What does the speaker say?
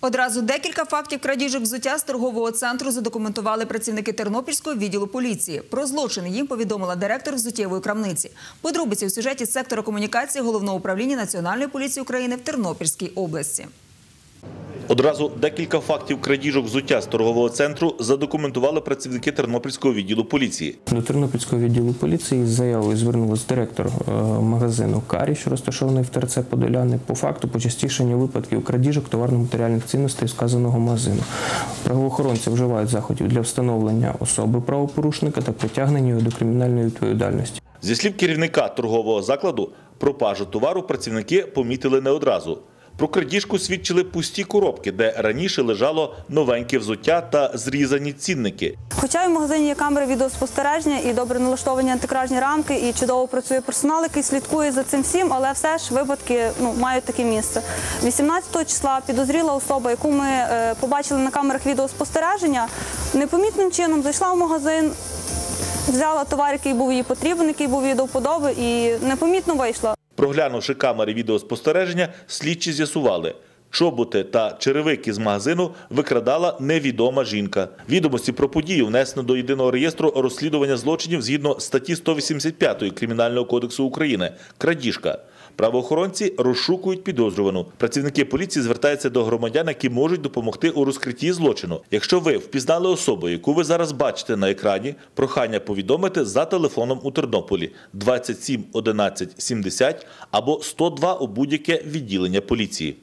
Одразу декілька фактів крадіжок взуття з торгового центру задокументували працівники Тернопільського відділу поліції. Про злочини їм повідомила директор взуттєвої крамниці. Подробиці в сюжеті сектора комунікації головного управління Національної поліції України в Тернопільській області. Одразу декілька фактів крадіжок взуття з торгового центру задокументували працівники Тернопільського відділу поліції. До Тернопільського відділу поліції з заявою звернулась директор е, магазину Карі, що розташований в ТРЦ Подоляни, по факту почастішення випадків крадіжок товарно-матеріальних цінностей сказаного магазину. Правоохоронці вживають заходів для встановлення особи правопорушника та притягнення його до кримінальної відповідальності. Зі слів керівника торгового закладу, пропажу товару працівники помітили не одразу. Про крадіжку свідчили пусті коробки, де раніше лежало новеньке взуття та зрізані цінники. Хоча в магазині є камери відеоспостереження і добре налаштовані антикражні рамки, і чудово працює персонал, який слідкує за цим всім, але все ж випадки ну, мають таке місце. 18 числа підозріла особа, яку ми е, побачили на камерах відеоспостереження, непомітним чином зайшла в магазин, взяла товар, який був їй потрібен, який був їй до вподоби, і непомітно вийшла. Проглянувши камери відеоспостереження, слідчі з'ясували. Чоботи та черевики з магазину викрадала невідома жінка. Відомості про подію внесено до єдиного реєстру розслідування злочинів згідно статті 185 Кримінального кодексу України крадіжка. Правоохоронці розшукують підозрювану. Працівники поліції звертаються до громадян, які можуть допомогти у розкритті злочину. Якщо ви впізнали особу, яку ви зараз бачите на екрані, прохання повідомити за телефоном у Тернополі 27 11 70 або 102 у будь-яке відділення поліції.